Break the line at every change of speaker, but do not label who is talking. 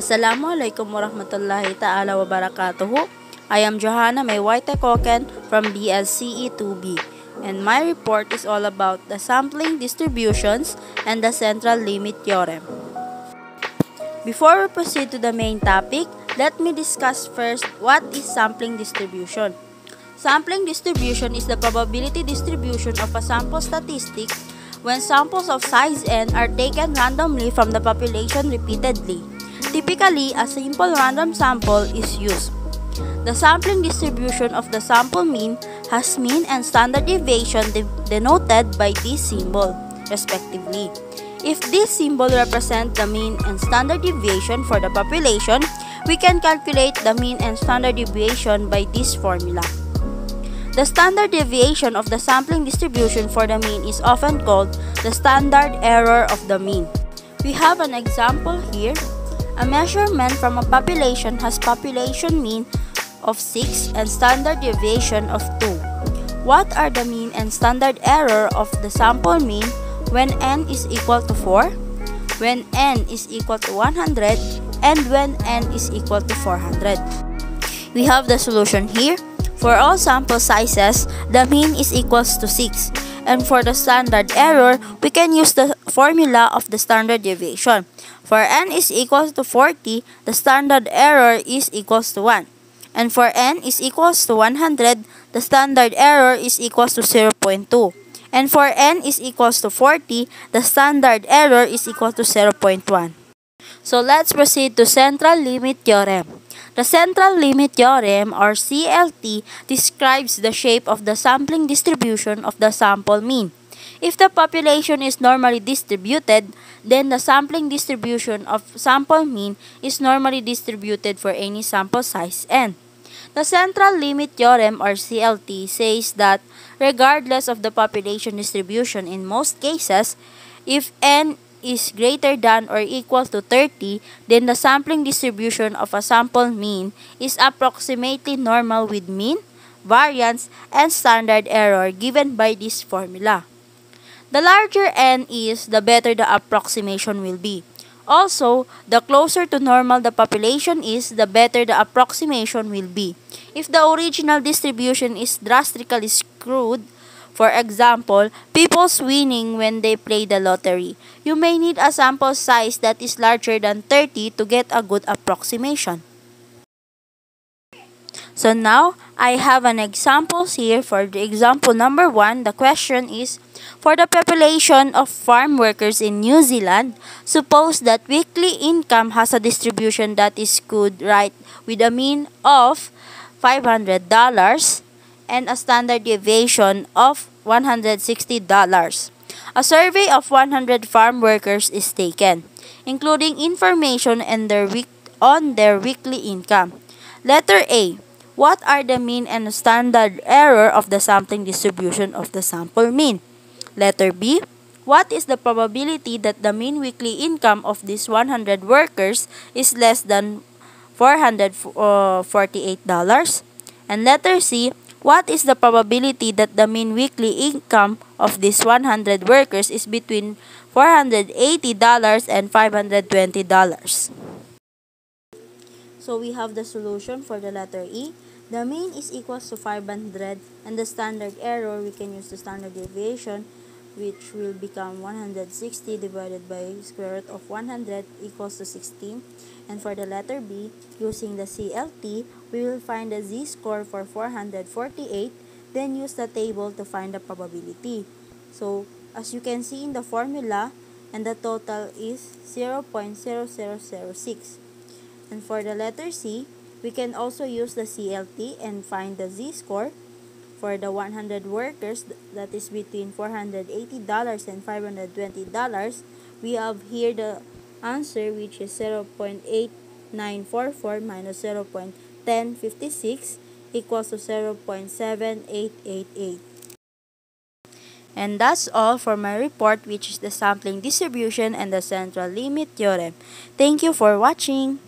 Assalamualaikum warahmatullahi ta'ala wa barakatuhu. I am Johanna May White Koken from BSCE 2B and my report is all about the sampling distributions and the central limit theorem. Before we proceed to the main topic, let me discuss first what is sampling distribution. Sampling distribution is the probability distribution of a sample statistic when samples of size n are taken randomly from the population repeatedly. Typically, a simple random sample is used. The sampling distribution of the sample mean has mean and standard deviation de denoted by this symbol, respectively. If this symbol represents the mean and standard deviation for the population, we can calculate the mean and standard deviation by this formula. The standard deviation of the sampling distribution for the mean is often called the standard error of the mean. We have an example here a measurement from a population has population mean of 6 and standard deviation of 2. What are the mean and standard error of the sample mean when n is equal to 4, when n is equal to 100, and when n is equal to 400? We have the solution here. For all sample sizes, the mean is equals to 6. And for the standard error, we can use the formula of the standard deviation. For n is equals to 40, the standard error is equals to 1. And for n is equals to 100, the standard error is equals to 0.2. And for n is equals to 40, the standard error is equal to 0.1. So let's proceed to central limit theorem. The central limit theorem or CLT describes the shape of the sampling distribution of the sample mean. If the population is normally distributed, then the sampling distribution of sample mean is normally distributed for any sample size n. The central limit theorem or CLT says that regardless of the population distribution in most cases, if n is greater than or equal to 30, then the sampling distribution of a sample mean is approximately normal with mean, variance, and standard error given by this formula. The larger n is, the better the approximation will be. Also, the closer to normal the population is, the better the approximation will be. If the original distribution is drastically skewed, for example, people winning when they play the lottery, you may need a sample size that is larger than 30 to get a good approximation. So now, I have an examples here for the example number 1. The question is, for the population of farm workers in New Zealand, suppose that weekly income has a distribution that is good, right, with a mean of $500 and a standard deviation of $160. A survey of 100 farm workers is taken, including information on their, week, on their weekly income. Letter A. What are the mean and standard error of the sampling distribution of the sample mean? Letter B. What is the probability that the mean weekly income of these 100 workers is less than $448? And letter C. What is the probability that the mean weekly income of these 100 workers is between $480 and $520? So we have the solution for the letter E. The mean is equals to 500 and the standard error, we can use the standard deviation which will become 160 divided by square root of 100 equals to 16. And for the letter B, using the CLT, we will find the z-score for 448, then use the table to find the probability. So, as you can see in the formula, and the total is 0.0006. And for the letter C, we can also use the CLT and find the z-score for the 100 workers that is between $480 and $520. We have here the answer which is 0.8944 minus 0.1056 equals to 0.7888. And that's all for my report which is the sampling distribution and the central limit theorem. Thank you for watching.